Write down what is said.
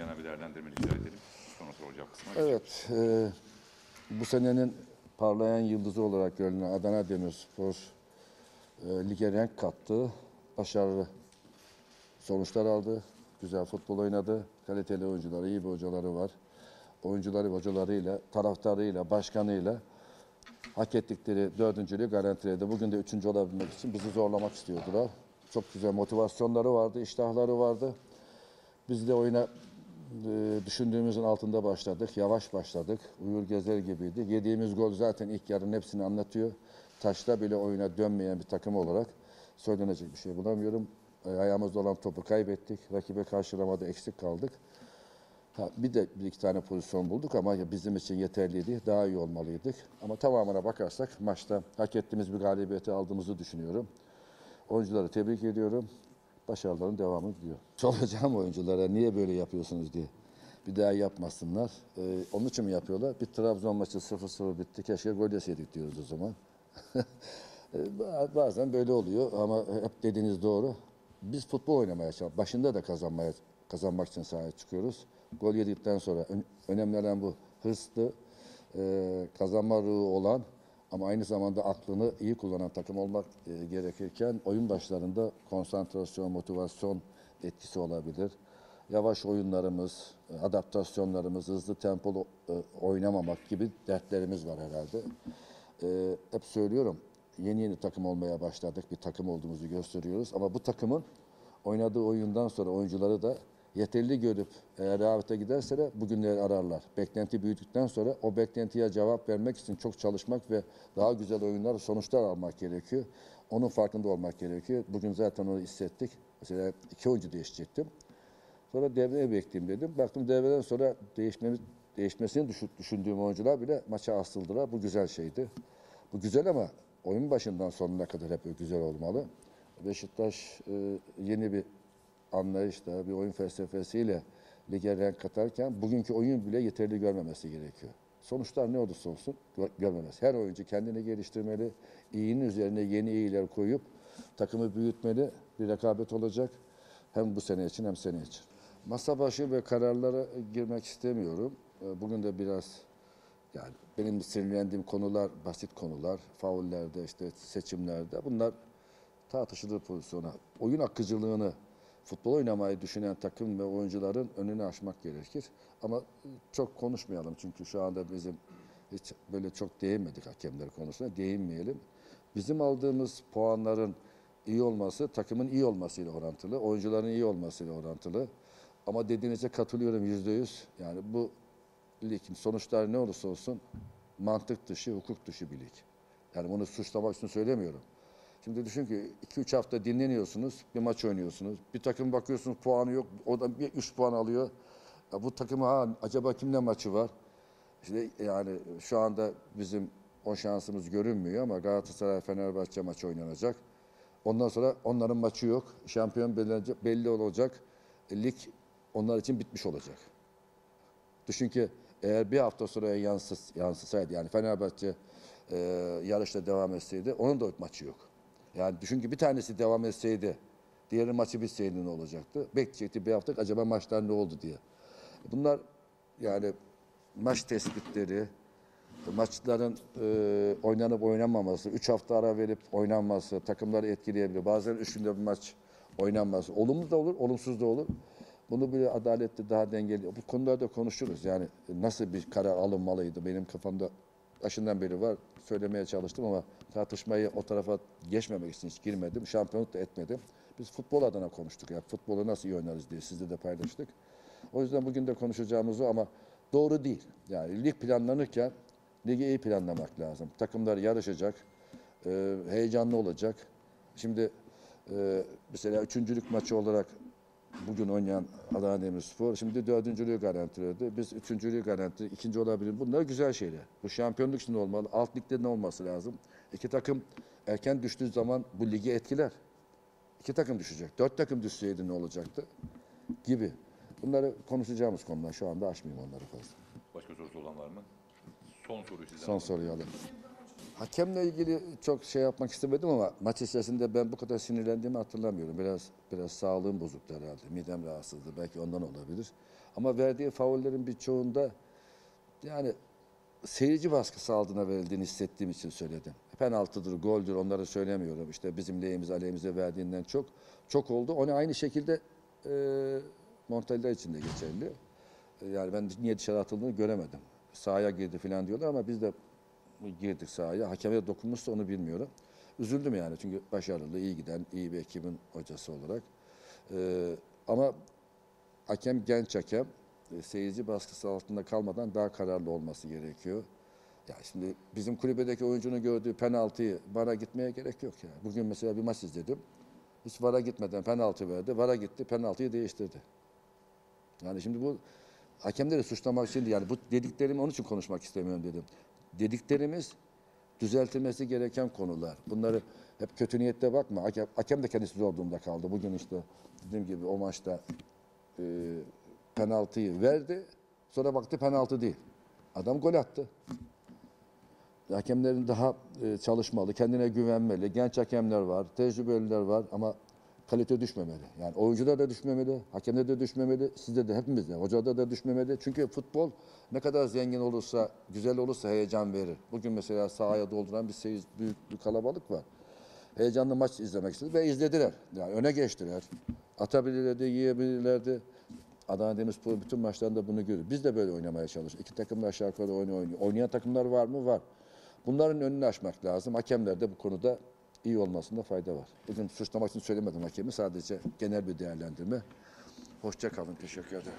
genel bir değerlendirmeni rica edelim. Sonra soracağım kısma. Evet, e, bu senenin parlayan yıldızı olarak görülen Adana Demirspor e, lige renk kattı, başarılı sonuçlar aldı, güzel futbol oynadı, kaliteli oyuncuları, iyi bir hocaları var. Oyuncuları, hocalarıyla, taraftarıyla, başkanıyla hak ettikleri dördüncülüğü garantiledi. Bugün de üçüncü olabilmek için bizi zorlamak istiyordular. Çok güzel motivasyonları vardı, iştahları vardı. Biz de oyuna düşündüğümüzün altında başladık. Yavaş başladık. Uyur gezer gibiydi. Yediğimiz gol zaten ilk yarının hepsini anlatıyor. Taşta bile oyuna dönmeyen bir takım olarak söylenecek bir şey bulamıyorum. E, ayağımızda olan topu kaybettik. Rakibe karşılamada eksik kaldık. Ha, bir de bir iki tane pozisyon bulduk ama bizim için yeterliydi. Daha iyi olmalıydık. Ama tamamına bakarsak maçta hak ettiğimiz bir galibiyeti aldığımızı düşünüyorum. Oyuncuları tebrik ediyorum. Başarıların devamı diliyor. Soracağım oyunculara niye böyle yapıyorsunuz diye. Bir daha yapmasınlar. Ee, onun için mi yapıyorlar? Bir Trabzon maçı 0-0 bitti. Keşke gol yeseydik diyoruz o zaman. Ee, ba- Bazen böyle oluyor ama hep dediğiniz doğru. Biz futbol oynamaya çalışıyoruz. Başında da kazanmaya kazanmak için sahaya çıkıyoruz. Gol yedikten sonra ön- önemli olan bu. Hırslı, e, kazanma ruhu olan ama aynı zamanda aklını iyi kullanan takım olmak e, gerekirken oyun başlarında konsantrasyon, motivasyon etkisi olabilir. Yavaş oyunlarımız, e, adaptasyonlarımız, hızlı tempolu e, oynamamak gibi dertlerimiz var herhalde. E, hep söylüyorum, yeni yeni takım olmaya başladık, bir takım olduğumuzu gösteriyoruz. Ama bu takımın oynadığı oyundan sonra oyuncuları da yeterli görüp eğer rehavete giderse de bugünleri ararlar. Beklenti büyüdükten sonra o beklentiye cevap vermek için çok çalışmak ve daha güzel oyunlar, sonuçlar almak gerekiyor. Onun farkında olmak gerekiyor. Bugün zaten onu hissettik. Mesela iki oyuncu değişecektim. Sonra devreye bekleyeyim dedim. Baktım devreden sonra değişmemiz, değişmesini düşün- düşündüğüm oyuncular bile maça asıldılar. Bu güzel şeydi. Bu güzel ama oyun başından sonuna kadar hep güzel olmalı. Beşiktaş e, yeni bir anlayışla, bir oyun felsefesiyle lige renk katarken bugünkü oyun bile yeterli görmemesi gerekiyor. Sonuçlar ne olursa olsun gö- görmemesi. Her oyuncu kendini geliştirmeli, iyinin üzerine yeni iyiler koyup takımı büyütmeli. Bir rekabet olacak. Hem bu sene için hem sene için. Masa başı ve kararlara girmek istemiyorum. E, Bugün de biraz yani benim sinirlendiğim konular basit konular. Faullerde işte seçimlerde bunlar tartışılır pozisyona. Oyun akıcılığını futbol oynamayı düşünen takım ve oyuncuların önünü aşmak gerekir. Ama çok konuşmayalım çünkü şu anda bizim hiç böyle çok değinmedik hakemler konusuna. Değinmeyelim. Bizim aldığımız puanların iyi olması takımın iyi olmasıyla orantılı, oyuncuların iyi olmasıyla orantılı. Ama dediğinize katılıyorum yüzde yüz. Yani bu lig sonuçlar ne olursa olsun mantık dışı, hukuk dışı bir lig. Yani bunu suçlamak için söylemiyorum. Şimdi düşün ki 2-3 hafta dinleniyorsunuz, bir maç oynuyorsunuz. Bir takım bakıyorsunuz puanı yok, o da bir 3 puan alıyor. Ya bu takım ha acaba kimle maçı var? İşte yani şu anda bizim o şansımız görünmüyor ama Galatasaray Fenerbahçe maçı oynanacak. Ondan sonra onların maçı yok. Şampiyon belli, belli olacak. E, lig onlar için bitmiş olacak. Düşün ki eğer bir hafta sonra yansıs, yansısaydı yani Fenerbahçe e, yarışta devam etseydi onun da maçı yok. Yani düşün ki bir tanesi devam etseydi diğeri maçı bitseydi ne olacaktı? Bekleyecekti bir hafta acaba maçlar ne oldu diye. Bunlar yani maç tespitleri, maçların e, oynanıp oynanmaması, 3 hafta ara verip oynanması takımları etkileyebilir. Bazen 3 günde bir maç oynanması. Olumlu da olur, olumsuz da olur. Bunu bir adaletli, daha dengeli. Bu konularda konuşuruz. Yani nasıl bir karar alınmalıydı benim kafamda başından beri var. Söylemeye çalıştım ama tartışmayı o tarafa geçmemek için hiç girmedim. Şampiyonluk da etmedim. Biz futbol adına konuştuk. Yani futbolu nasıl iyi oynarız diye sizle de paylaştık. O yüzden bugün de konuşacağımız o ama doğru değil. Yani lig planlanırken ligi iyi planlamak lazım. Takımlar yarışacak, e, heyecanlı olacak. Şimdi e, mesela üçüncülük maçı olarak bugün oynayan Adana Demirspor şimdi dördüncülüğü garantiledi. Biz üçüncülüğü garanti, ikinci olabilir. Bunlar güzel şeyler. Bu şampiyonluk için olmalı. Alt ligde ne olması lazım? İki takım erken düştüğü zaman bu ligi etkiler. İki takım düşecek. Dört takım düşseydi ne olacaktı? Gibi. Bunları konuşacağımız konular. Şu anda açmayayım onları fazla. Başka sorusu olan var mı? Son soruyu sizden Son soruyu alalım. Hakemle ilgili çok şey yapmak istemedim ama maç içerisinde ben bu kadar sinirlendiğimi hatırlamıyorum. Biraz biraz sağlığım bozuktu herhalde. Midem rahatsızdı. Belki ondan olabilir. Ama verdiği faullerin birçoğunda yani seyirci baskısı altına verildiğini hissettiğim için söyledim. Penaltıdır, goldür onları söylemiyorum. İşte bizim lehimize, aleyhimize verdiğinden çok çok oldu. Onu aynı şekilde e, Montella için de geçerli. E, Yani ben niye dışarı atıldığını göremedim. Sahaya girdi falan diyorlar ama biz de girdik sahaya. Hakeme de dokunmuşsa onu bilmiyorum. Üzüldüm yani çünkü başarılı, iyi giden, iyi bir ekibin hocası olarak. E, ama hakem genç hakem. E, Seyirci baskısı altında kalmadan daha kararlı olması gerekiyor. Ya şimdi bizim kulübedeki oyuncunun gördüğü penaltıyı VAR'a gitmeye gerek yok ya. Bugün mesela bir maç izledim. Hiç VAR'a gitmeden penaltı verdi. VAR'a gitti, penaltıyı değiştirdi. Yani şimdi bu hakemleri suçlamak için değil. Yani bu dediklerimi onun için konuşmak istemiyorum dedim. Dediklerimiz düzeltilmesi gereken konular. Bunları hep kötü niyette bakma. Hakem, hakem de kendisi zor durumda kaldı. Bugün işte dediğim gibi o maçta e, penaltıyı verdi. Sonra baktı penaltı değil. Adam gol attı. Hakemlerin daha e, çalışmalı, kendine güvenmeli. Genç hakemler var, tecrübeliler var ama kalite düşmemeli. Yani oyuncular da düşmemeli, hakemler de düşmemeli, sizde de hepimizde, hocada da düşmemeli. Çünkü futbol ne kadar zengin olursa, güzel olursa heyecan verir. Bugün mesela sahaya dolduran bir seyir, büyük bir kalabalık var. Heyecanlı maç izlemek istedi ve izlediler. Yani öne geçtiler. Atabilirlerdi, yiyebilirlerdi. Adana Demirspor bütün maçlarında bunu görüyor. Biz de böyle oynamaya çalışıyoruz. İki takım da aşağı yukarı oynuyor. Oynayan takımlar var mı? Var. Bunların önünü açmak lazım. Hakemler de bu konuda iyi olmasında fayda var. Bugün suçlamak için söylemedim hakemi. Sadece genel bir değerlendirme. Hoşça kalın. Teşekkür ederim.